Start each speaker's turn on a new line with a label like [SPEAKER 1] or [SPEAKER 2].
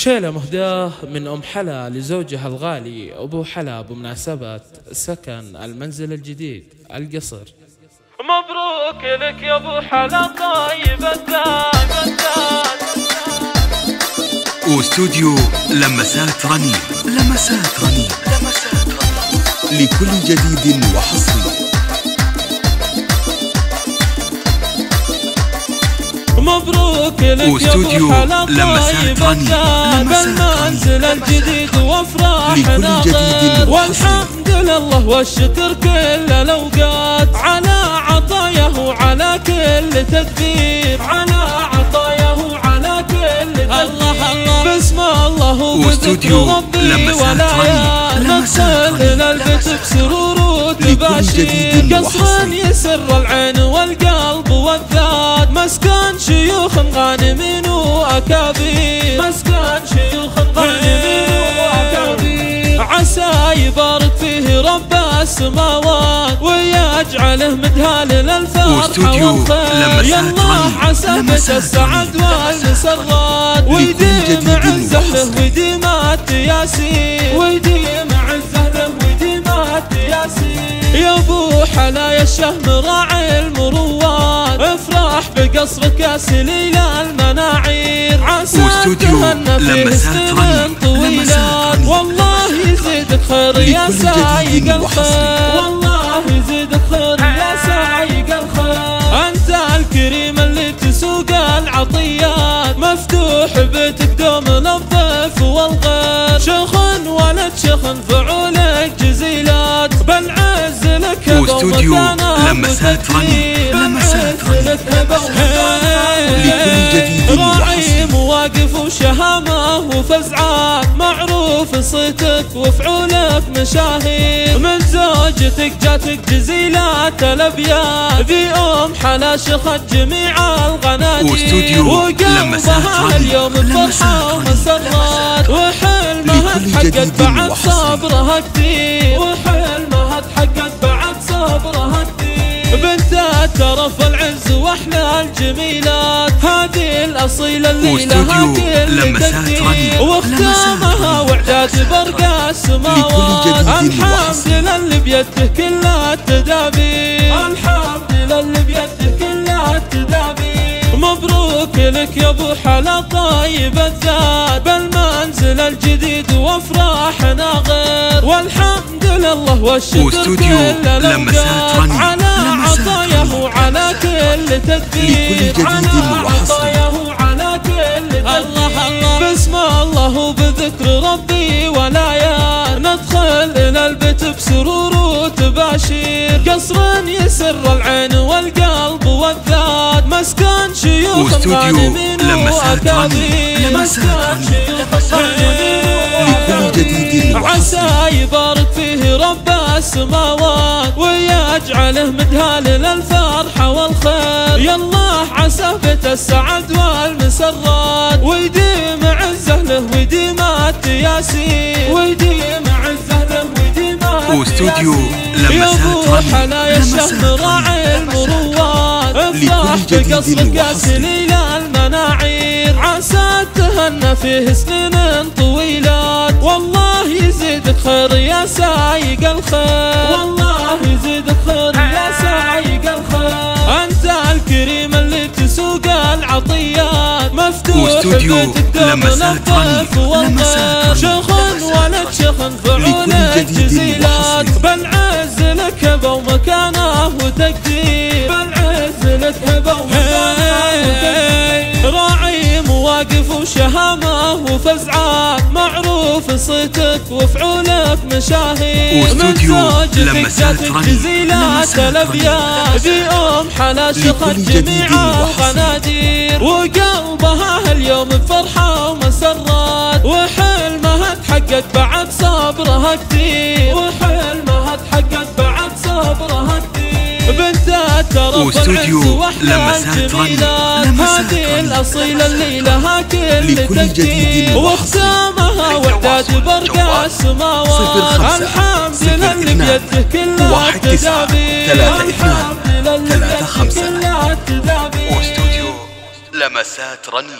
[SPEAKER 1] شيلة مهداه من أم حلا لزوجها الغالي. أبو حلا بمناسبة سكن المنزل الجديد القصر.
[SPEAKER 2] مبروك لك يا أبو حلا طيب الدان
[SPEAKER 3] واستوديو لمسات رنين. لمسات رنين. لمسات رنين. لكل جديد وحصري.
[SPEAKER 2] مبروك لك يا ابو حلا طيب الدان بالمنزل الجديد وأفراحنا والحمد لله والشكر كل الأوقات. على عطاياه وعلى كل تدبير. على عطاياه وعلى كل تدبير. الله الله بسم الله وبذكر ربي ولا إلى البيت بسرور وتباشير. قصرا يسر العين والقلب. مسكن شيوخ غانمين واكابير مسكن شيوخ غانمين واكابير عسى يبارك فيه رب السماوات ويجعله مدهال للفرح والخير. يلا عسى بس السعد والمسرات ويديم عزه له ويديم التياسير ويديم عزه له ويديم التياسير يا ابو حلا يا الشهم راعي. بقصرك يا سليل المناعير. عسى تهنى فيه سنين طويلات والله يزيدك خير يا سايق الخير. والله يزيدك خير يا سايق الخير. أنت الكريم اللي تسوق العطيات. مفتوح بيتك دوم للضيف والغير. شخن ولد شخن فعولك لك
[SPEAKER 3] واستوديو لمسات رنين لمسات
[SPEAKER 2] رنين راعي مواقف وشهامة وفزعات معروف صيتك وفعولك مشاهير. من زوجتك جاتك جزيلات الابيات ذي أم حلا شخت جميع
[SPEAKER 3] واستوديو
[SPEAKER 2] وقلبها اليوم فرحة ومسرات وحلمها تحقق بعد صبرها كثير. ترف العز واحلى الجميلات هذه الأصيلة اللي لها كل تقدير واختامها وإعداد برق السماوات. الحمد لله اللي بيده كل التدابير الحمد لله اللي بيده كل التدابير مبروك لك يا أبو حلا طيب الذات. بالمنزل الجديد وأفراحنا غير. والحمد لله والشكر كل الاوقات على عطاياه وعلى كل تدبير على عطاياه وعلى كل تدبير الله الله. بسم الله وبذكر ربي ولا ندخل إلى البيت بسرور وتباشير. قصر يسر العين والقلب والذات. مسكن شيوخ غانمين واكابير مسكن شيوخ
[SPEAKER 3] لكل جديد
[SPEAKER 2] عسى يبارك فيه رب السماوات ويجعله مدهال للفرح والخير يلا عسى بيت السعد والمسرات. ويديم عزه له ويديم التياسير ويديم عزه له ويديم
[SPEAKER 3] واستوديو
[SPEAKER 2] يا أبو
[SPEAKER 3] لمسات
[SPEAKER 2] حلا يا الشهم راعي المروات افرح بقصرك يا سليل المناعير. عسى تهنى فيه سنين طويلات. والله يزيدك خير يا سايق الخير. والله يزيدك خير يا سايق
[SPEAKER 3] واستوديو لمسات.
[SPEAKER 2] والغير
[SPEAKER 3] لمسات.
[SPEAKER 2] شخن ولد شخن فعولك
[SPEAKER 3] جديد
[SPEAKER 2] جزيلات. بالعز لك هبه ومكانه وتقدير بالعز لك هبه ومكانه وتقدير راعي مواقف وشهامه وفزعات معروف صيتك وفعولك مشاهير من
[SPEAKER 3] لمسات
[SPEAKER 2] جاتك. جزيلات. الابيات ذي ام حلا
[SPEAKER 3] جديد
[SPEAKER 2] جميع
[SPEAKER 3] وحصري.
[SPEAKER 2] الغنادير وقلبها اليوم بفرحة ومسرات وحلمها تحقق بعد صبرها كثير
[SPEAKER 3] واستوديو لمسات لمسات
[SPEAKER 2] هذه. الأصيلة اللي لها كل
[SPEAKER 3] لكل جديد
[SPEAKER 2] تقدير
[SPEAKER 3] وحصري.
[SPEAKER 2] واختامها واعداد برق السماوات. الحمد لله اللي. بيده كل
[SPEAKER 3] واحد تسعة.
[SPEAKER 2] التدابير. الحمد لله اللي بيده
[SPEAKER 3] خمسة.
[SPEAKER 2] كل التدابير
[SPEAKER 3] واستوديو لمسات رنين